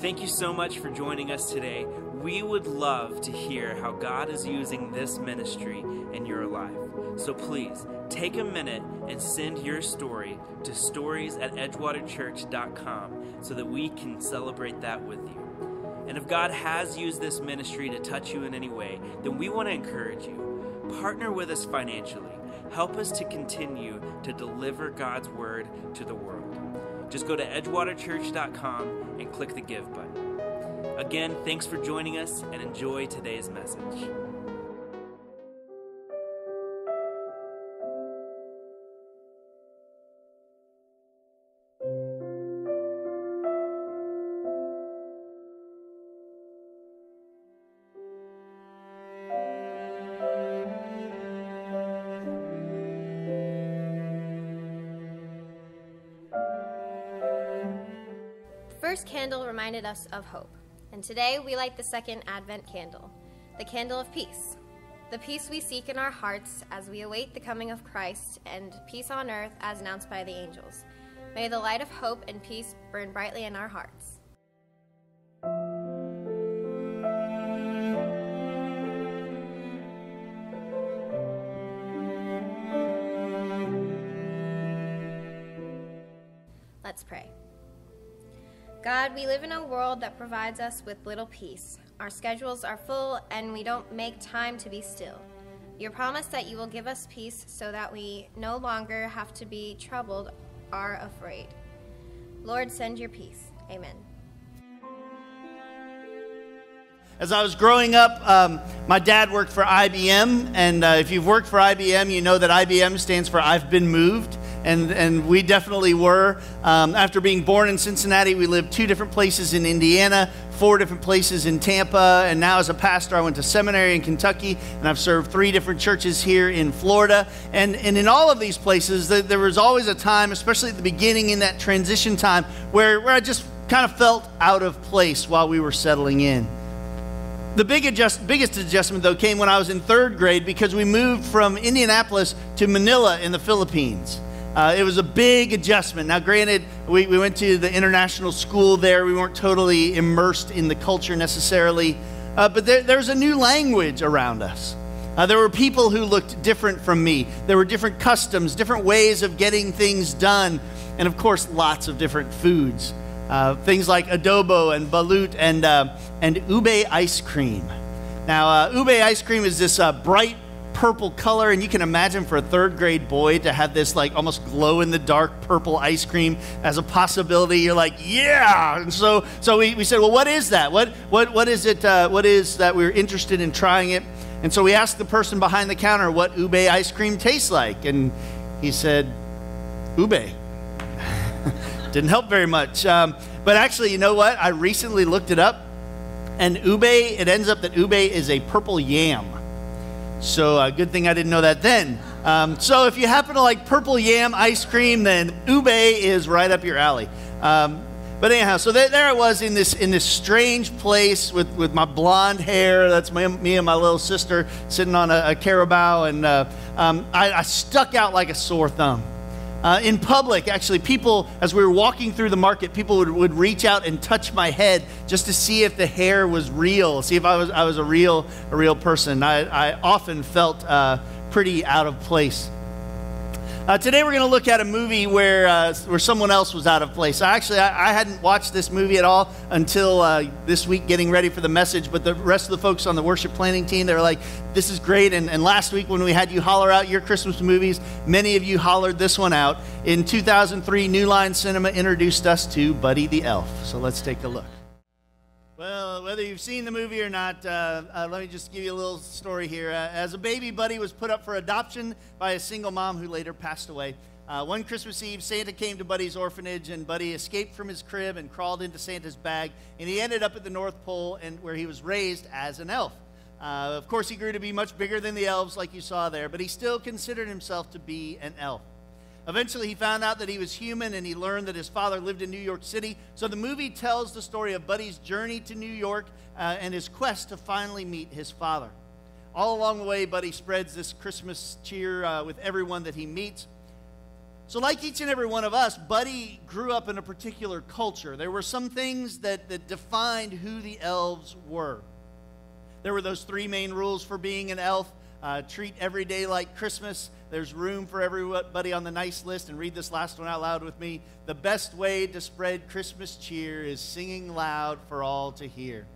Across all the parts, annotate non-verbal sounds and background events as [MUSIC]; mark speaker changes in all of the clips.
Speaker 1: Thank you so much for joining us today. We would love to hear how God is using this ministry in your life. So please take a minute and send your story to stories at edgewaterchurch.com so that we can celebrate that with you. And if God has used this ministry to touch you in any way, then we want to encourage you. Partner with us financially. Help us to continue to deliver God's word to the world. Just go to edgewaterchurch.com and click the Give button. Again, thanks for joining us and enjoy today's message.
Speaker 2: First candle reminded us of hope, and today we light the second Advent candle, the candle of peace. The peace we seek in our hearts as we await the coming of Christ and peace on earth as announced by the angels. May the light of hope and peace burn brightly in our hearts. Let's pray. God, we live in a world that provides us with little peace. Our schedules are full and we don't make time to be still. Your promise that you will give us peace so that we no longer have to be troubled are afraid. Lord, send your peace. Amen.
Speaker 3: As I was growing up, um, my dad worked for IBM, and uh, if you've worked for IBM, you know that IBM stands for I've Been Moved and, and we definitely were. Um, after being born in Cincinnati, we lived two different places in Indiana, four different places in Tampa, and now as a pastor, I went to seminary in Kentucky, and I've served three different churches here in Florida. And, and in all of these places, there was always a time, especially at the beginning in that transition time, where, where I just kind of felt out of place while we were settling in. The big adjust, biggest adjustment, though, came when I was in third grade because we moved from Indianapolis to Manila in the Philippines. Uh, it was a big adjustment. Now, granted, we, we went to the international school there. We weren't totally immersed in the culture necessarily, uh, but there, there's a new language around us. Uh, there were people who looked different from me. There were different customs, different ways of getting things done, and of course, lots of different foods. Uh, things like adobo and balut and, uh, and ube ice cream. Now, uh, ube ice cream is this bright purple color, and you can imagine for a third grade boy to have this like almost glow in the dark purple ice cream as a possibility. You're like, yeah. And so, so we, we said, well, what is that? What, what, what is it? Uh, what is that we're interested in trying it? And so we asked the person behind the counter what ube ice cream tastes like, and he said, ube. [LAUGHS] Didn't help very much. Um, but actually, you know what? I recently looked it up, and ube, it ends up that ube is a purple yam. So, uh, good thing I didn't know that then. Um, so, if you happen to like purple yam ice cream, then ube is right up your alley. Um, but anyhow, so there, there I was in this in this strange place with, with my blonde hair. That's my, me and my little sister sitting on a, a carabao, and uh, um, I, I stuck out like a sore thumb. Uh, in public, actually, people, as we were walking through the market, people would, would reach out and touch my head just to see if the hair was real, see if I was, I was a real, a real person. I, I often felt uh, pretty out of place. Uh, today we're going to look at a movie where, uh, where someone else was out of place. Actually, I, I hadn't watched this movie at all until uh, this week getting ready for the message, but the rest of the folks on the worship planning team, they were like, this is great. And, and last week when we had you holler out your Christmas movies, many of you hollered this one out. In 2003, New Line Cinema introduced us to Buddy the Elf. So let's take a look. Well, whether you've seen the movie or not, uh, uh, let me just give you a little story here. Uh, as a baby, Buddy was put up for adoption by a single mom who later passed away. Uh, one Christmas Eve, Santa came to Buddy's orphanage, and Buddy escaped from his crib and crawled into Santa's bag, and he ended up at the North Pole, and where he was raised as an elf. Uh, of course, he grew to be much bigger than the elves, like you saw there, but he still considered himself to be an elf. Eventually, he found out that he was human and he learned that his father lived in New York City. So the movie tells the story of Buddy's journey to New York uh, and his quest to finally meet his father. All along the way, Buddy spreads this Christmas cheer uh, with everyone that he meets. So, like each and every one of us, Buddy grew up in a particular culture. There were some things that, that defined who the elves were. There were those three main rules for being an elf uh, treat every day like Christmas. There's room for everybody on the nice list. And read this last one out loud with me. The best way to spread Christmas cheer is singing loud for all to hear.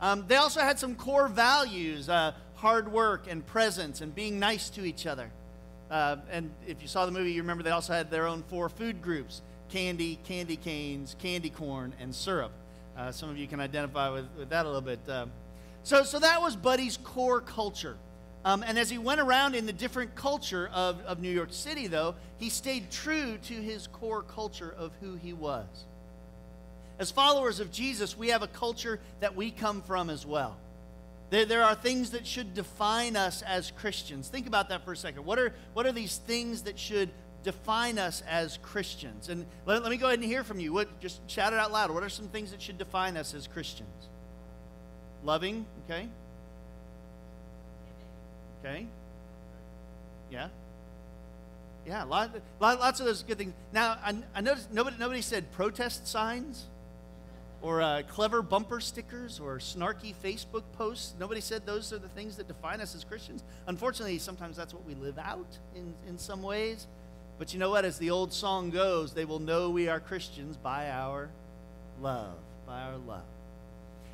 Speaker 3: Um, they also had some core values uh, hard work and presence and being nice to each other. Uh, and if you saw the movie, you remember they also had their own four food groups candy, candy canes, candy corn, and syrup. Uh, some of you can identify with, with that a little bit. Uh, so, so that was Buddy's core culture. Um, and as he went around in the different culture of, of New York City, though, he stayed true to his core culture of who he was. As followers of Jesus, we have a culture that we come from as well. There, there are things that should define us as Christians. Think about that for a second. What are, what are these things that should define us as Christians? And let, let me go ahead and hear from you. What, just shout it out loud. What are some things that should define us as Christians? Loving, okay? Okay? Yeah? Yeah, lot, lots of those good things. Now, I, I noticed nobody, nobody said protest signs or uh, clever bumper stickers or snarky Facebook posts. Nobody said those are the things that define us as Christians. Unfortunately, sometimes that's what we live out in, in some ways. But you know what? As the old song goes, they will know we are Christians by our love. By our love.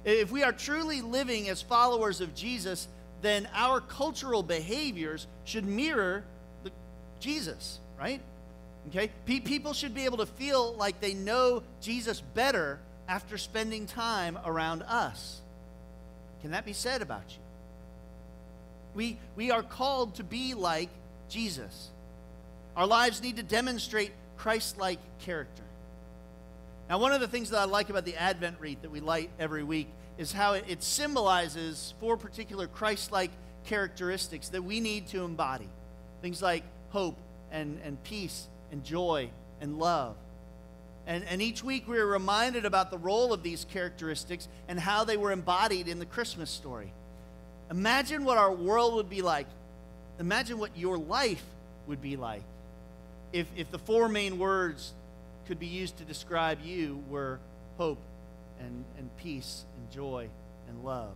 Speaker 3: If we are truly living as followers of Jesus, then our cultural behaviors should mirror the, Jesus, right? Okay? People should be able to feel like they know Jesus better after spending time around us. Can that be said about you? We, we are called to be like Jesus. Our lives need to demonstrate Christ like character. Now, one of the things that I like about the Advent wreath that we light every week is how it, symbolizes four particular Christ like characteristics that we need to embody things like hope and, and peace and joy and love. And, and each week we are reminded about the role of these characteristics and how they were embodied in the Christmas story. Imagine what our world would be like. Imagine what your life would be like if, if the four main words could be used to describe you were hope and, and peace and joy and love.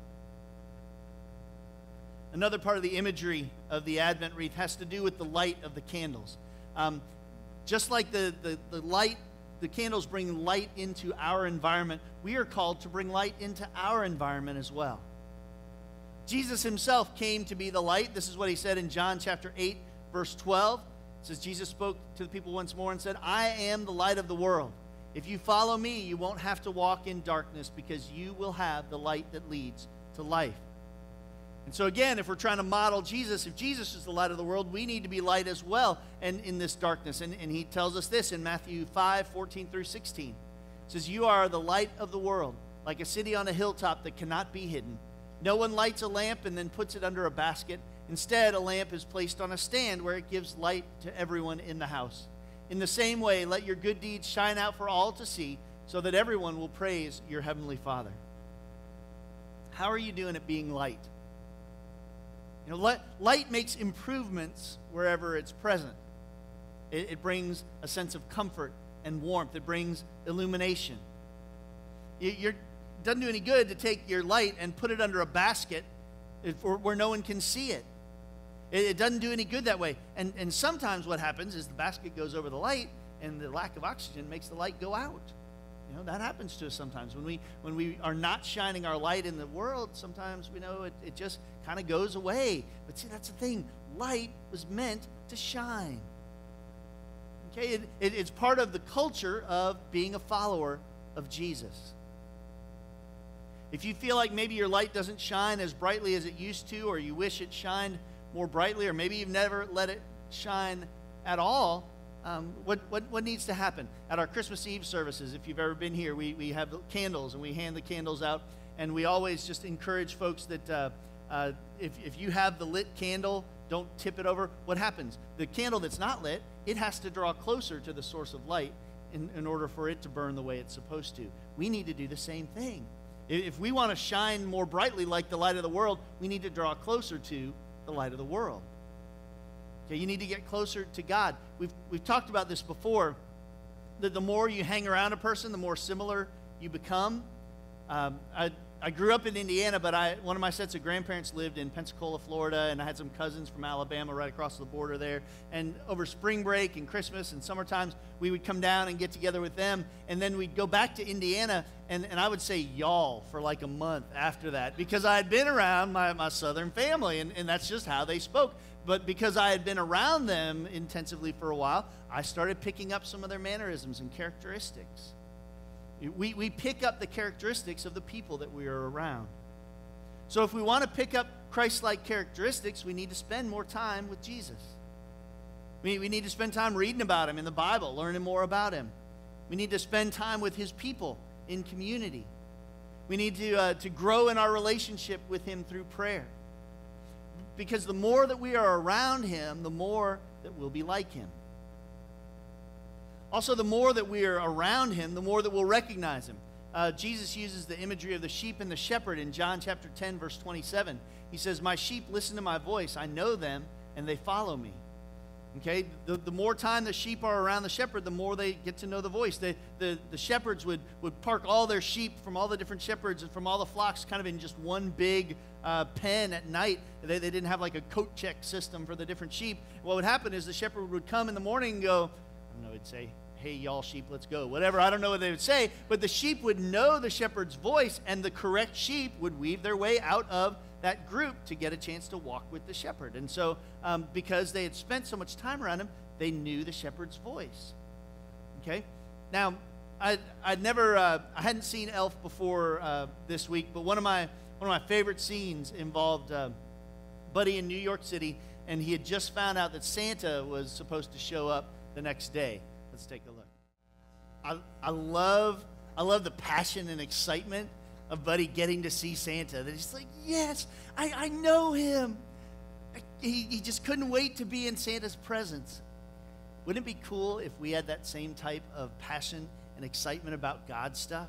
Speaker 3: Another part of the imagery of the Advent wreath has to do with the light of the candles. Um, just like the, the, the light, the candles bring light into our environment, we are called to bring light into our environment as well. Jesus himself came to be the light. This is what he said in John chapter 8, verse 12. It says, Jesus spoke to the people once more and said, I am the light of the world. If you follow me, you won't have to walk in darkness because you will have the light that leads to life. And so, again, if we're trying to model Jesus, if Jesus is the light of the world, we need to be light as well and in this darkness. And, and he tells us this in Matthew 5 14 through 16. It says, You are the light of the world, like a city on a hilltop that cannot be hidden. No one lights a lamp and then puts it under a basket. Instead, a lamp is placed on a stand where it gives light to everyone in the house. In the same way, let your good deeds shine out for all to see, so that everyone will praise your heavenly Father. How are you doing at being light? You know, light, light makes improvements wherever it's present. It, it, brings a sense of comfort and warmth. It brings illumination. It doesn't do any good to take your light and put it under a basket where no one can see it. It, it doesn't do any good that way. And, and sometimes what happens is the basket goes over the light, and the lack of oxygen makes the light go out. You know, that happens to us sometimes. When we, when we are not shining our light in the world, sometimes we know it, it just kind of goes away. But see, that's the thing. Light was meant to shine. Okay, it, it, it's part of the culture of being a follower of Jesus. If you feel like maybe your light doesn't shine as brightly as it used to, or you wish it shined more brightly, or maybe you've never let it shine at all, um, what, what, what needs to happen? At our Christmas Eve services, if you've ever been here, we, we have candles and we hand the candles out. And we always just encourage folks that uh, uh, if, if you have the lit candle, don't tip it over. What happens? The candle that's not lit, it has to draw closer to the source of light in, in order for it to burn the way it's supposed to. We need to do the same thing. If we want to shine more brightly like the light of the world, we need to draw closer to the light of the world. Okay, you need to get closer to God. We've, we've talked about this before that the more you hang around a person, the more similar you become. Um, I, I grew up in Indiana, but I, one of my sets of grandparents lived in Pensacola, Florida, and I had some cousins from Alabama right across the border there. And over spring break and Christmas and summer times, we would come down and get together with them. And then we'd go back to Indiana, and, and I would say y'all for like a month after that because I had been around my, my southern family, and, and that's just how they spoke. But because I had been around them intensively for a while, I started picking up some of their mannerisms and characteristics. We, we pick up the characteristics of the people that we are around. So if we want to pick up Christ like characteristics, we need to spend more time with Jesus. We, we need to spend time reading about him in the Bible, learning more about him. We need to spend time with his people in community. We need to, uh, to grow in our relationship with him through prayer. Because the more that we are around him, the more that we'll be like him. Also, the more that we are around him, the more that we'll recognize him. Uh, Jesus uses the imagery of the sheep and the shepherd in John chapter 10, verse 27. He says, My sheep listen to my voice. I know them, and they follow me. Okay, the, the more time the sheep are around the shepherd, the more they get to know the voice. The, the, the shepherds would, would park all their sheep from all the different shepherds and from all the flocks kind of in just one big uh, pen at night. They, they didn't have like a coat check system for the different sheep. What would happen is the shepherd would come in the morning and go, I don't know, he'd say, hey, y'all sheep, let's go. Whatever, I don't know what they would say, but the sheep would know the shepherd's voice, and the correct sheep would weave their way out of that group to get a chance to walk with the shepherd. And so, um, because they had spent so much time around him, they knew the shepherd's voice. Okay? Now, I, I'd never, uh, I hadn't seen Elf before uh, this week, but one of my, one of my favorite scenes involved uh, Buddy in New York City, and he had just found out that Santa was supposed to show up the next day. Let's take a look. I, I love I love the passion and excitement of Buddy getting to see Santa. That he's like, yes, I, I know him. He, he just couldn't wait to be in Santa's presence. Wouldn't it be cool if we had that same type of passion and excitement about God stuff?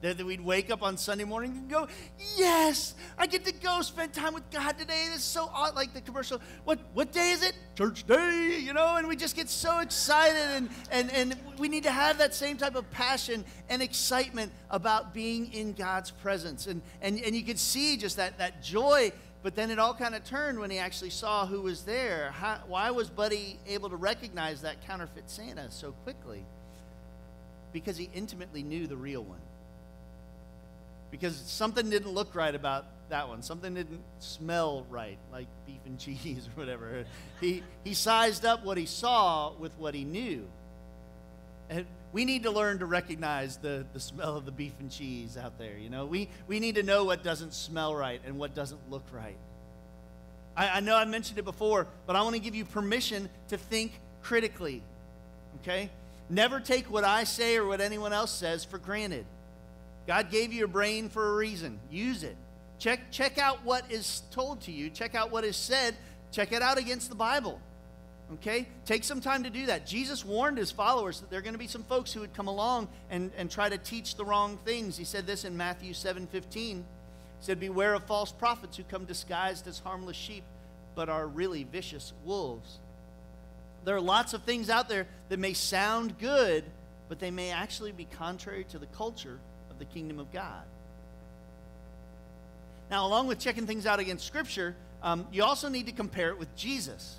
Speaker 3: That, we'd wake up on Sunday morning and go, Yes, I get to go spend time with God today. Is so odd. Like the commercial, what, what day is it? Church day, you know, and we just get so excited. And, and, and we need to have that same type of passion and excitement about being in God's presence. And, and, and you could see just that, that joy but then it all kind of turned when he actually saw who was there. How, why was Buddy able to recognize that counterfeit Santa so quickly? Because he intimately knew the real one because something didn't look right about that one. Something didn't smell right, like beef and [LAUGHS] cheese or whatever. He, he sized up what he saw with what he knew. And we need to learn to recognize the, the smell of the beef and cheese out there, you know? We, we need to know what doesn't smell right and what doesn't look right. I, I know I mentioned it before, but I want to give you permission to think critically, okay? Never take what I say or what anyone else says for granted. God gave you a brain for a reason. Use it. Check, check out what is told to you. Check out what is said. Check it out against the Bible. Okay? Take some time to do that. Jesus warned his followers that there are going to be some folks who would come along and, and try to teach the wrong things. He said this in Matthew 7 15. He said, Beware of false prophets who come disguised as harmless sheep, but are really vicious wolves. There are lots of things out there that may sound good, but they may actually be contrary to the culture of the kingdom of God. Now, along with checking things out against Scripture, um, you also need to compare it with Jesus.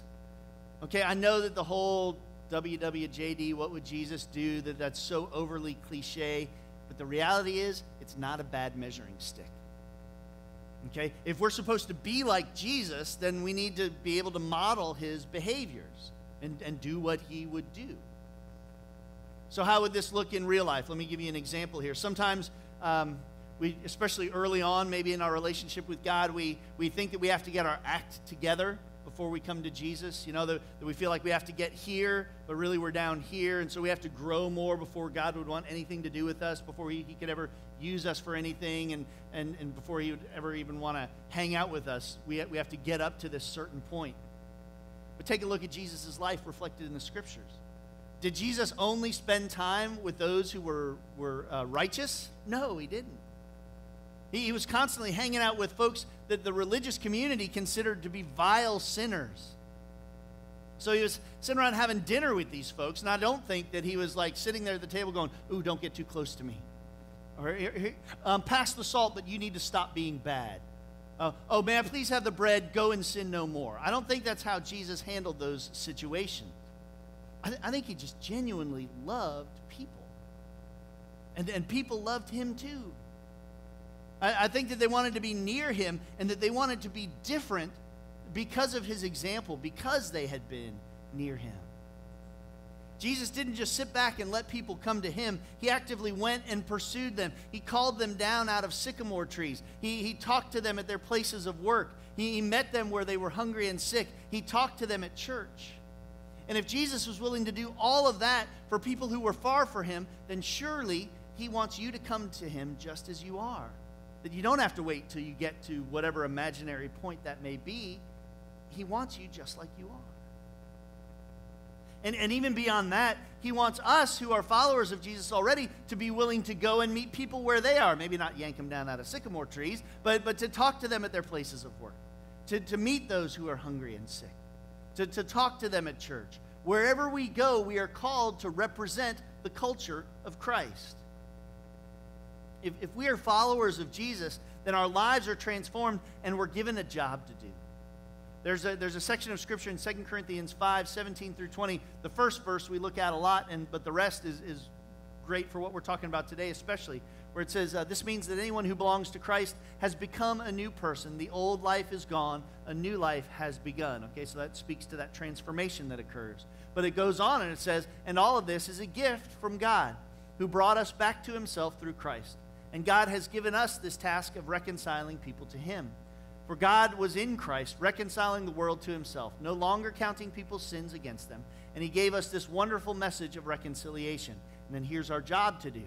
Speaker 3: Okay, I know that the whole WWJD, what would Jesus do, that that's so overly cliche, but the reality is it's not a bad measuring stick. Okay, if we're supposed to be like Jesus, then we need to be able to model his behaviors and, and do what he would do. So, how would this look in real life? Let me give you an example here. Sometimes, um, we, especially early on, maybe in our relationship with God, we, we think that we have to get our act together before we come to Jesus. You know, that, that we feel like we have to get here, but really we're down here. And so we have to grow more before God would want anything to do with us, before He, he could ever use us for anything, and, and, and before He would ever even want to hang out with us. We, we have to get up to this certain point. But take a look at Jesus' life reflected in the scriptures. Did Jesus only spend time with those who were, were uh, righteous? No, he didn't. He, he was constantly hanging out with folks that the religious community considered to be vile sinners. So he was sitting around having dinner with these folks, and I don't think that he was like sitting there at the table going, Ooh, don't get too close to me. Or um, pass the salt, but you need to stop being bad. Uh, oh, may I please have the bread? Go and sin no more. I don't think that's how Jesus handled those situations. I, th- I think he just genuinely loved people. And, and people loved him too. I, I think that they wanted to be near him and that they wanted to be different because of his example, because they had been near him. Jesus didn't just sit back and let people come to him. He actively went and pursued them. He called them down out of sycamore trees. He, he talked to them at their places of work. He, he met them where they were hungry and sick. He talked to them at church. And if Jesus was willing to do all of that for people who were far from him, then surely he wants you to come to him just as you are. That you don't have to wait till you get to whatever imaginary point that may be. He wants you just like you are. And, and even beyond that, he wants us who are followers of Jesus already to be willing to go and meet people where they are. Maybe not yank them down out of sycamore trees, but, but to talk to them at their places of work, to, to meet those who are hungry and sick, to, to talk to them at church. Wherever we go, we are called to represent the culture of Christ. If, if we are followers of Jesus, then our lives are transformed and we're given a job to do. There's a, there's a section of scripture in 2 Corinthians 5, 17 through 20. The first verse we look at a lot, and, but the rest is, is great for what we're talking about today, especially, where it says, uh, This means that anyone who belongs to Christ has become a new person. The old life is gone, a new life has begun. Okay, so that speaks to that transformation that occurs. But it goes on and it says, And all of this is a gift from God, who brought us back to himself through Christ. And God has given us this task of reconciling people to him. For God was in Christ, reconciling the world to himself, no longer counting people's sins against them. And he gave us this wonderful message of reconciliation. And then here's our job to do. He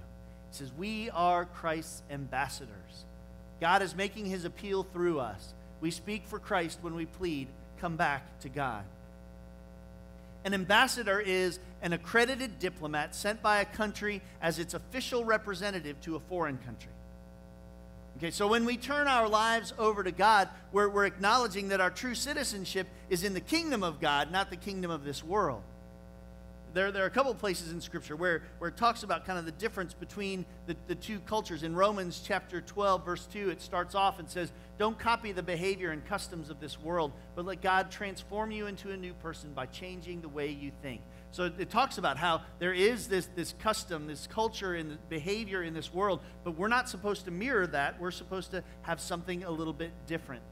Speaker 3: says, We are Christ's ambassadors. God is making his appeal through us. We speak for Christ when we plead, Come back to God. An ambassador is an accredited diplomat sent by a country as its official representative to a foreign country. Okay, so when we turn our lives over to God, we're, we're acknowledging that our true citizenship is in the kingdom of God, not the kingdom of this world. There, there are a couple of places in Scripture where, where it talks about kind of the difference between the, the two cultures. In Romans chapter 12, verse 2, it starts off and says, Don't copy the behavior and customs of this world, but let God transform you into a new person by changing the way you think. So it talks about how there is this, this custom, this culture and behavior in this world, but we're not supposed to mirror that. We're supposed to have something a little bit different.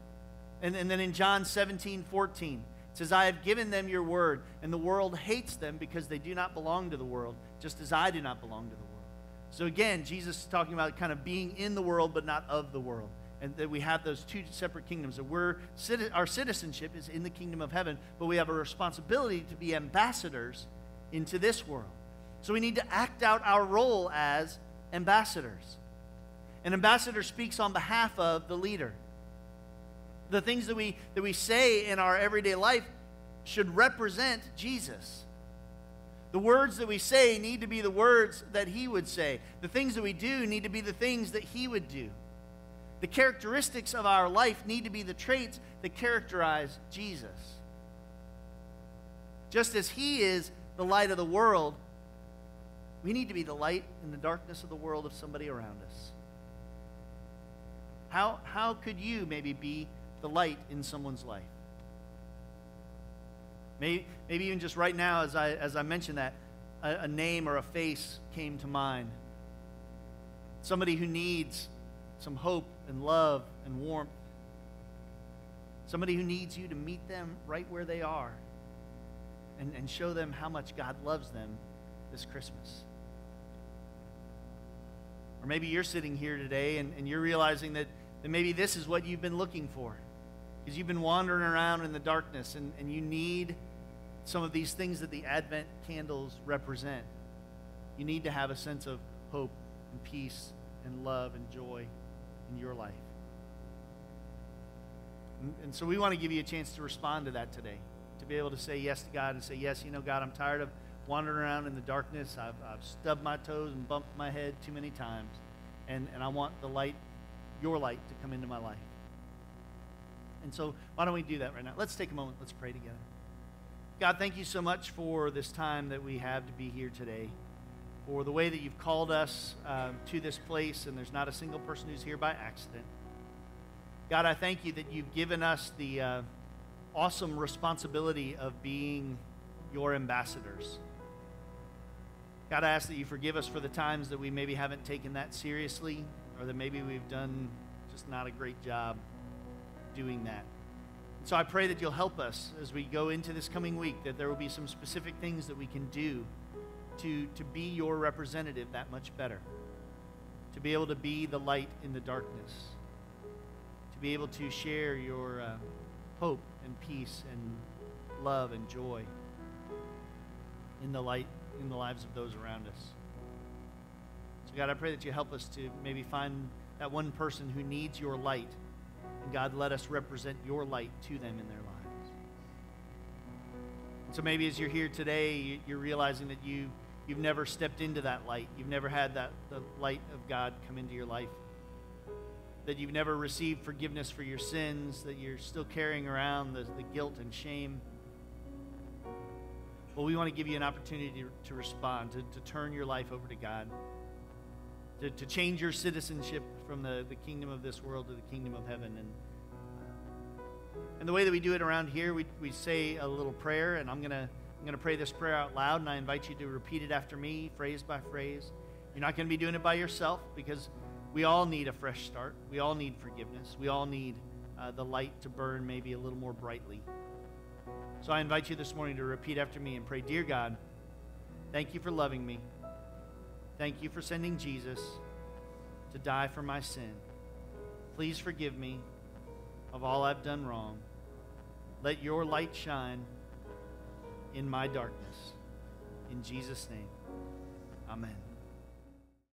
Speaker 3: And, and then in John 17, 14, it says, I have given them your word, and the world hates them because they do not belong to the world, just as I do not belong to the world. So again, Jesus is talking about kind of being in the world, but not of the world and that we have those two separate kingdoms. That we're our citizenship is in the kingdom of heaven, but we have a responsibility to be ambassadors into this world. So we need to act out our role as ambassadors. An ambassador speaks on behalf of the leader. The things that we that we say in our everyday life should represent Jesus. The words that we say need to be the words that he would say. The things that we do need to be the things that he would do. The characteristics of our life need to be the traits that characterize Jesus. Just as He is the light of the world, we need to be the light in the darkness of the world of somebody around us. How, how could you maybe be the light in someone's life? Maybe, maybe even just right now, as I, as I mentioned that, a, a name or a face came to mind. Somebody who needs some hope and love and warmth. Somebody who needs you to meet them right where they are and, and show them how much God loves them this Christmas. Or maybe you're sitting here today and, and you're realizing that, that maybe this is what you've been looking for. Because you've been wandering around in the darkness and, and you need some of these things that the Advent candles represent. You need to have a sense of hope and peace and love and joy in your life. And, and so we want to give you a chance to respond to that today, to be able to say yes to God and say, Yes, you know, God, I'm tired of wandering around in the darkness. I've, I've stubbed my toes and bumped my head too many times. And, and I want the light, your light, to come into my life. And so, why don't we do that right now? Let's take a moment. Let's pray together. God, thank you so much for this time that we have to be here today, for the way that you've called us uh, to this place, and there's not a single person who's here by accident. God, I thank you that you've given us the uh, awesome responsibility of being your ambassadors. God, I ask that you forgive us for the times that we maybe haven't taken that seriously, or that maybe we've done just not a great job doing that. So I pray that you'll help us as we go into this coming week, that there will be some specific things that we can do to, to be your representative that much better, to be able to be the light in the darkness, to be able to share your uh, hope and peace and love and joy in the light in the lives of those around us. So, God, I pray that you help us to maybe find that one person who needs your light and God, let us represent your light to them in their lives. So maybe as you're here today, you're realizing that you, you've never stepped into that light. You've never had that the light of God come into your life. That you've never received forgiveness for your sins, that you're still carrying around the, the guilt and shame. Well, we want to give you an opportunity to, to respond, to, to turn your life over to God to, to change your citizenship from the, the kingdom of this world to the kingdom of heaven. And, and the way that we do it around here, we, we say a little prayer, and I'm going to I'm going to pray this prayer out loud, and I invite you to repeat it after me, phrase by phrase. You're not going to be doing it by yourself because we all need a fresh start. We all need forgiveness. We all need uh, the light to burn maybe a little more brightly. So I invite you this morning to repeat after me and pray Dear God, thank you for loving me. Thank you for sending Jesus to die for my sin. Please forgive me of all I've done wrong. Let your light shine in my darkness. In Jesus' name, amen.